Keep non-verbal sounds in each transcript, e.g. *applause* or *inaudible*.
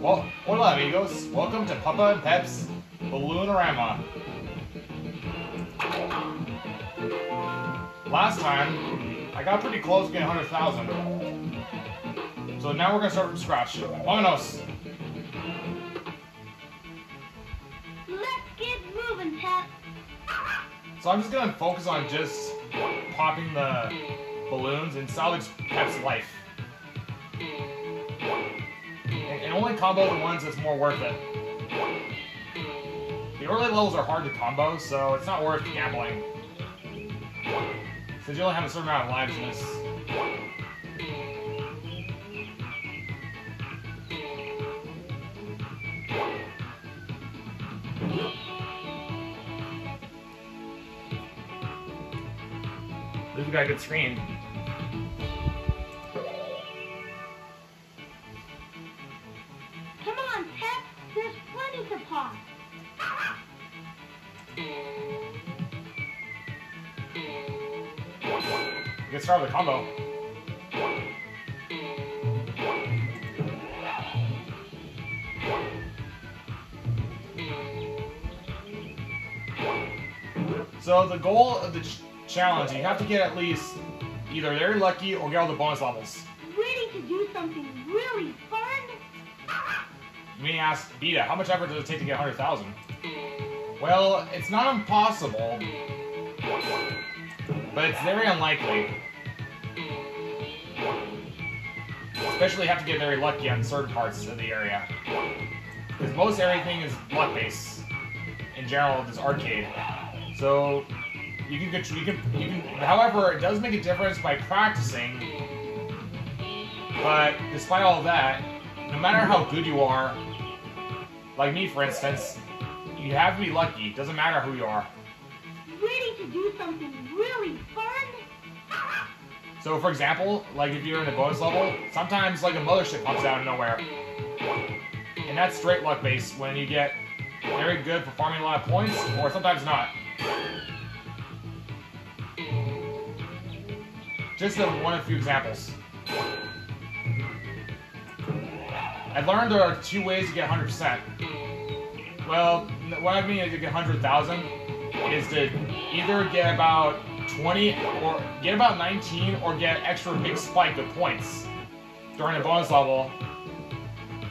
Well, hola amigos. Welcome to Putt-Putt and Pep's Balloon-o-Rama. Last time, I got pretty close to getting 100,000. So now we're gonna start from scratch. Let's get moving, Pep. So I'm just gonna focus on just popping the balloons and salvage Pep's life. And, and only combo the ones that's more worth it. The early levels are hard to combo, so it's not worth gambling. Since you only have a certain amount of lives in this. At least we got a good screen. With the combo. So the goal of the ch- challenge, you have to get at least either very lucky or get all the bonus levels. Ready to do something really fun? You may ask, Beeta, how much effort does it take to get 100,000? Well, it's not impossible, but it's very unlikely. Especially have to get very lucky on certain parts of the area. Because most everything is luck based in general, this arcade. So you can contr- you can you can however it does make a difference by practicing. But despite all that, no matter how good you are, like me for instance, you have to be lucky. Doesn't matter who you are. Ready to do something really fun? So, for example, like if you're in a bonus level, sometimes like a mothership pops out of nowhere, and that's straight luck based when you get very good for farming a lot of points, or sometimes not. Just one of a few examples. I've learned there are two ways to get 100%. Well, what I mean is to get 100,000 is to either get about 20 or get about 19 or get an extra big spike of points during a bonus level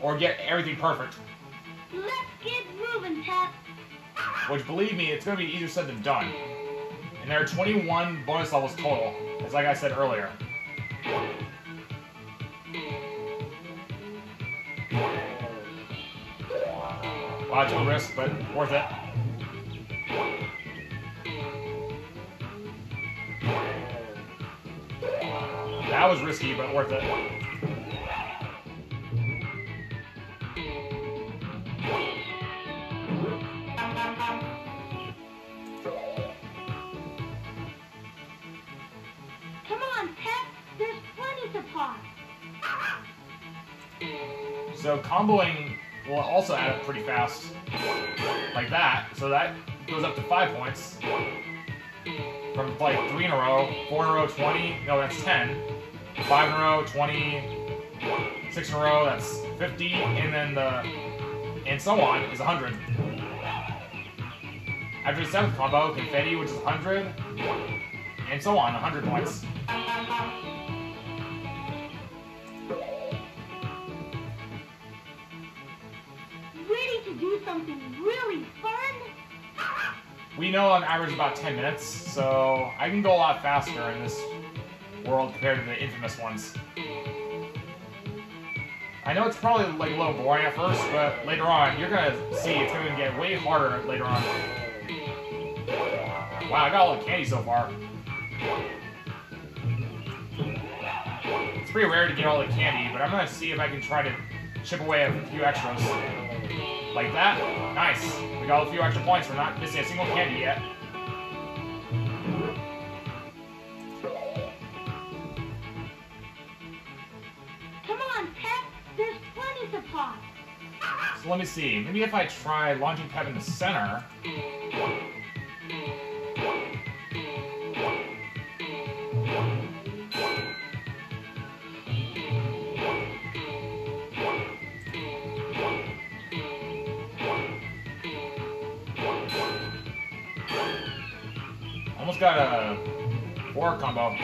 or get everything perfect. Let's get moving, Pep. Which, believe me, it's going to be easier said than done. And there are 21 bonus levels total, as like I said earlier. Logical risk, but worth it. That was risky, but worth it. Come on, Pep. There's plenty to pop. So comboing will also add up pretty fast. Like that. So that goes up to five points. From like three in a row, four in a row, 20. No, that's 10. Five in a row, 20. Six in a row, that's 50. And then the. And so on is 100. After the seventh combo, confetti, which is 100. And so on, 100 points. Ready to do something really fun? *laughs* We know on average about 10 minutes, so I can go a lot faster in this world compared to the infamous ones. I know it's probably like a little boring at first, but later on, you're gonna see it's gonna get way harder later on. Wow, I got all the candy so far. It's pretty rare to get all the candy, but I'm gonna see if I can try to chip away a few extras. Like that? Nice. We got a few extra points for not missing a single candy yet. So let me see. Maybe if I try launching pad in the center. Almost got a four combo.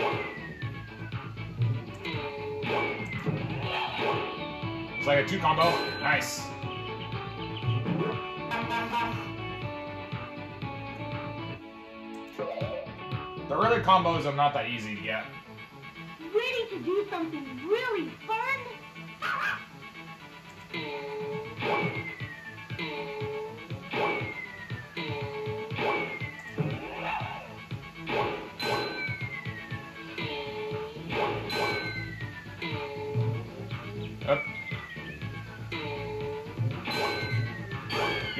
It's like a two combo. Nice. The early combos are not that easy to get. Ready to do something really fun?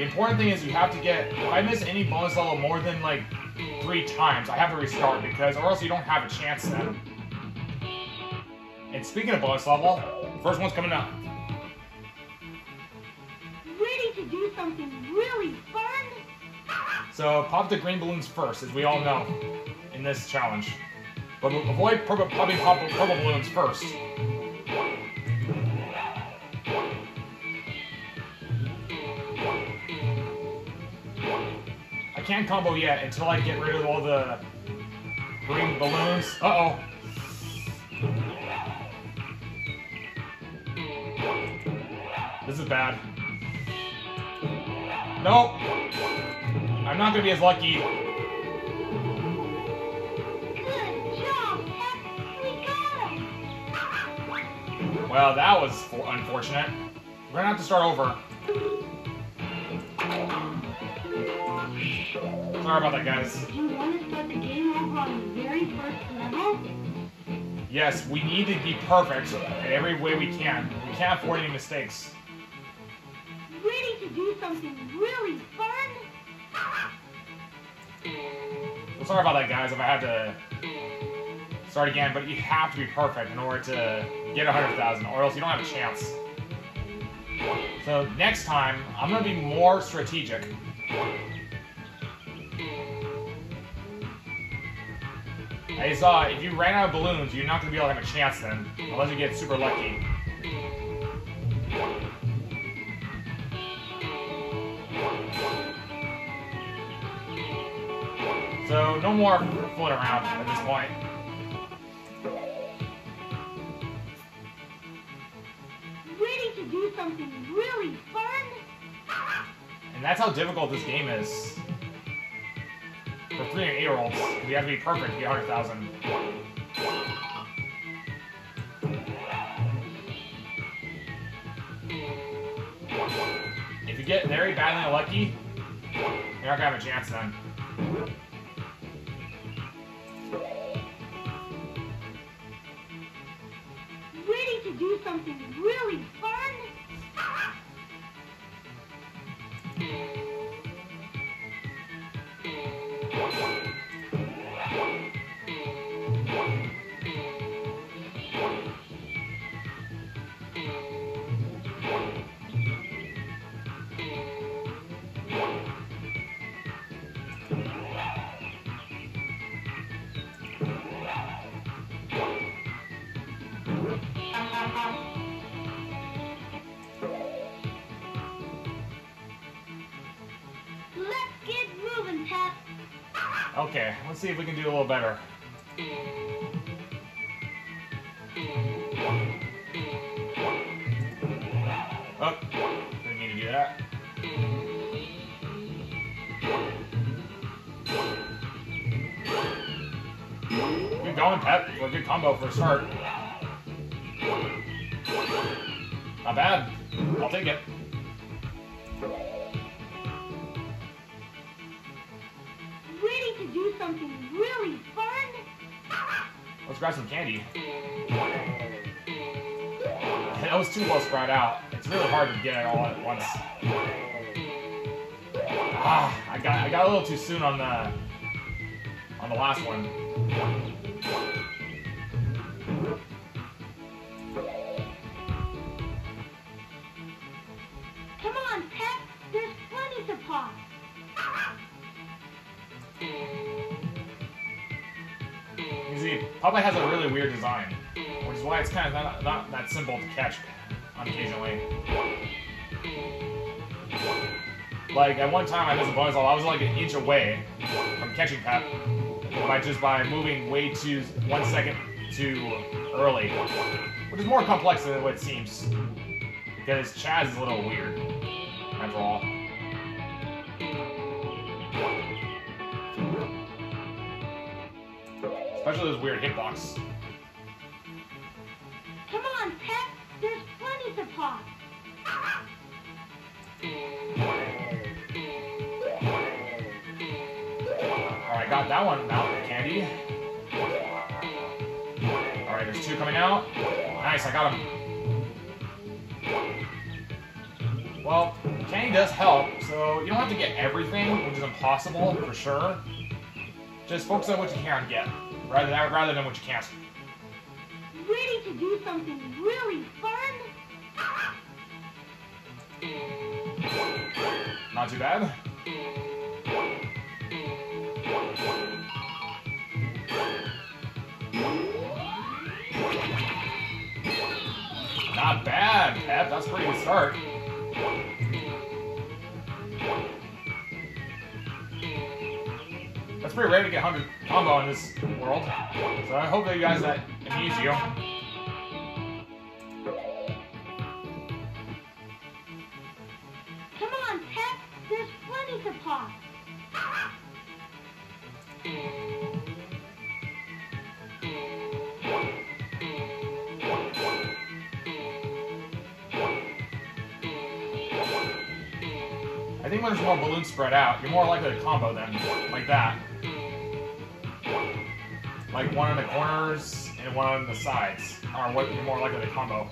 The important thing is you have to get. If I miss any bonus level more than like three times, I have to restart because, or else you don't have a chance then. And speaking of bonus level, first one's coming up. Ready to do something really fun? *laughs* So pop the green balloons first, as we all know in this challenge. But avoid purple, popping purple, purple balloons first. Can't combo yet until I get rid of all the green balloons. Uh-oh. This is bad. Nope. I'm not gonna be as lucky. Well, that was unfortunate. We're gonna have to start over. Sorry about that, guys. Do you want to start the game over on the very first level? Yes, we need to be perfect in every way we can. We can't afford any mistakes. Ready to do something really fun? So sorry about that, guys, if I had to start again, but you have to be perfect in order to get 100,000, or else you don't have a chance. So next time, I'm gonna be more strategic. I saw if you ran out of balloons, you're not gonna be able to have a chance then, unless you get super lucky. So no more fooling around at this point. Ready to do something really fun? And that's how difficult this game is. Eight year olds, you have to be perfect to get 100,000. If you get very badly unlucky, you're not gonna have a chance then. Ready to do something really Okay, let's see if we can do a little better. Oh, didn't mean to do that. Good going, Pep. For a good combo for a start. Not bad. I'll take it. Grab some candy. That was too well spread out. It's really hard to get it all at once. Ah, I got I got a little too soon on the on the last one. Probably has a really weird design, which is why it's kind of not, not that simple to catch on occasionally. Like, at one time I missed a bonus level, I was like an inch away from catching Pep by just by moving way too one second too early. Which is more complex than what it seems. Because Chaz is a little weird, after all. Especially those weird hitbox. Come on, Pep. There's plenty to pop. Alright, got that one out, Candy. Alright, there's two coming out. Nice, I got him. Well, Candy does help, so you don't have to get everything, which is impossible, for sure. Just focus on what you can get, rather than, rather than what you can't. Ready to do something really fun? Not too bad. Not bad, Pep. That's a pretty good start. That's pretty rare to get 100 combo in this world. So I hope that you guys uh, that amuse you. Come on, Pep. There's plenty to pop. I think when there's more balloons spread out, you're more likely to combo them like that. Like one in the corners and one on the sides are what you're more likely to combo.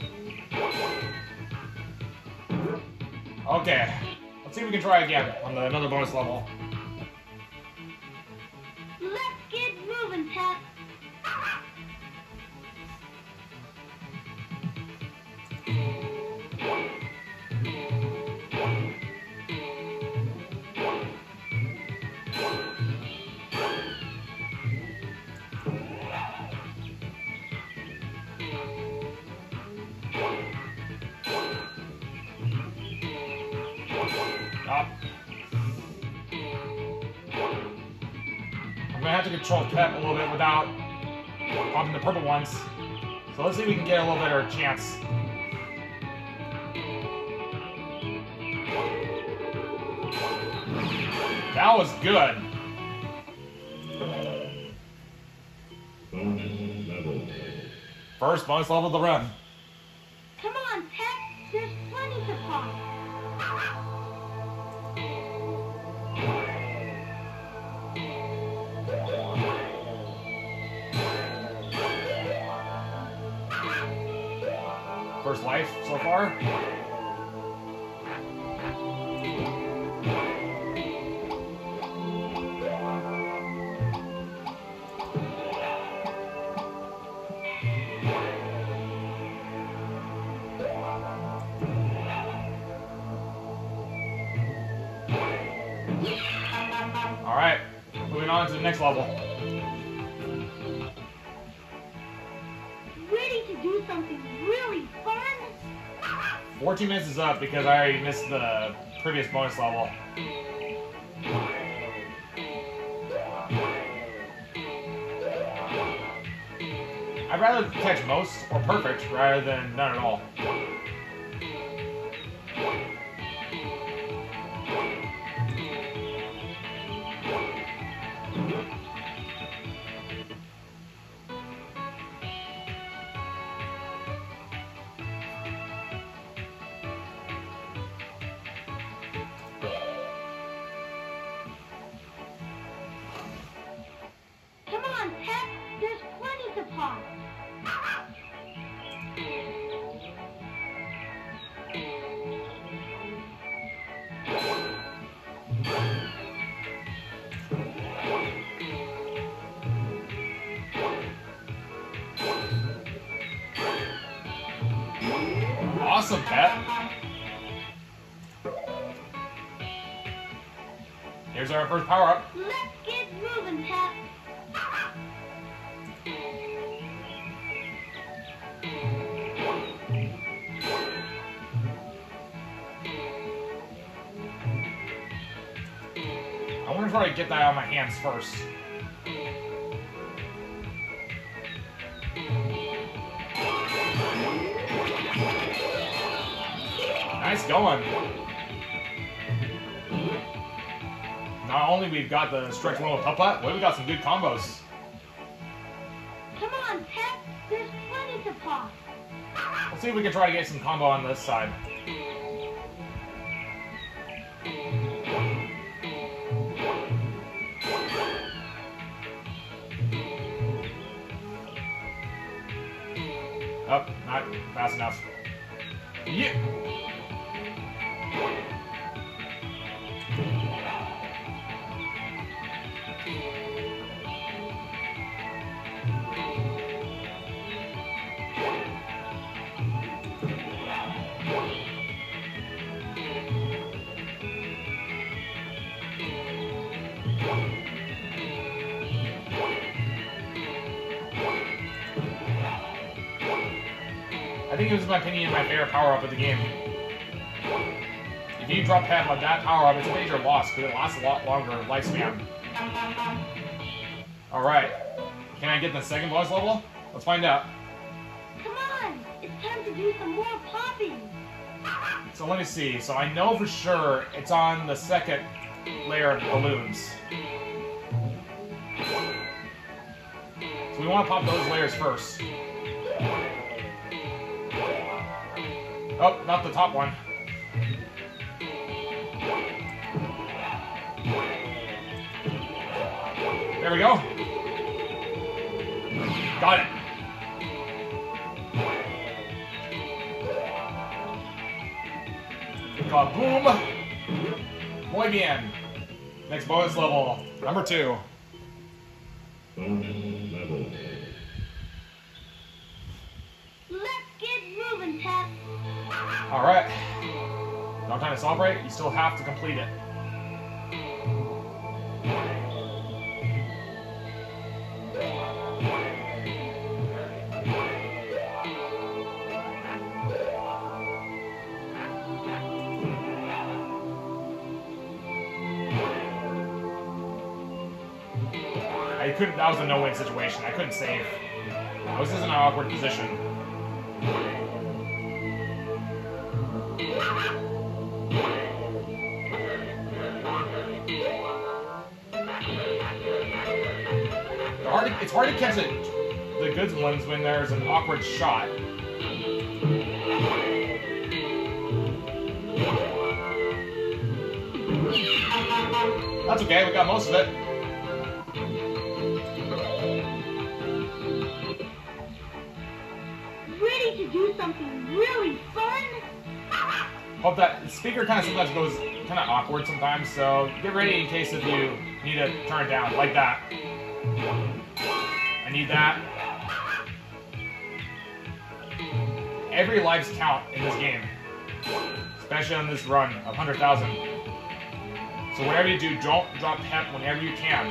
Okay, let's see if we can try again on the, another bonus level. Control Pep a little bit without popping the purple ones. So let's see if we can get a little better chance. That was good. First bonus level of the run. Alright, moving on to the next level. Ready to do something really fun? 14 minutes is up because I already missed the previous bonus level. I'd rather catch most or perfect rather than none at all. Here's our first power up. Let's get moving, Pep. I wonder if I get that on my hands first. Nice going. Not only we've got the stretch one with Puppet, but we've got some good combos. Come on, Pep. There's plenty to pop. Let's see if we can try to get some combo on this side. Up, oh, not fast enough. Yeah. I think this is my opinion my favorite power up of the game. If you drop pad like that power up, it's a major loss because it lasts a lot longer lifespan. Alright. Can I get the second boss level? Let's find out. Come on. It's time to do some more popping. So let me see. So I know for sure it's on the second layer of balloons. So we want to pop those layers first. Oh, not the top one. There we go. Got it. Kaboom! Muy bien. Next bonus level, number two. Alright. No time to celebrate, you still have to complete it. I couldn't, that was a no-win situation. I couldn't save. I was in an awkward position. It's hard to catch it, the good ones when there's an awkward shot. That's okay, we got most of it. Ready to do something really fun? *laughs* Hope that the speaker kind of sometimes goes kind of awkward sometimes, so get ready in case if you need to turn it down, like that. I need that. Every lives count in this game, especially on this run of 100,000. So whatever you do, don't drop pep whenever you can.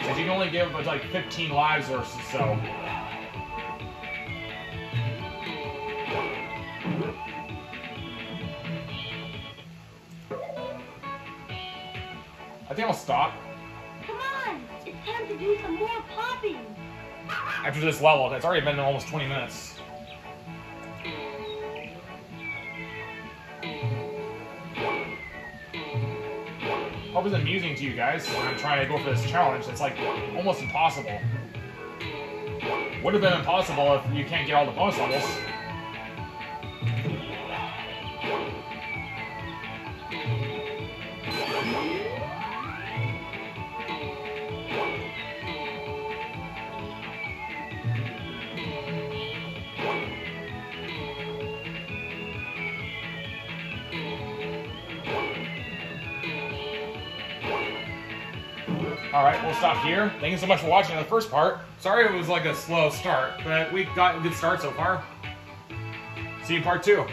Because you can only give like 15 lives or so. I think I'll stop to do some more popping. after this level. It's already been almost 20 minutes. Hope it's amusing to you guys when I'm trying to go for this challenge. It's like almost impossible. Would have been impossible if you can't get all the bonus levels. Alright, we'll stop here. Thank you so much for watching the first part. Sorry it was like a slow start, but we got a good start so far. See you part two.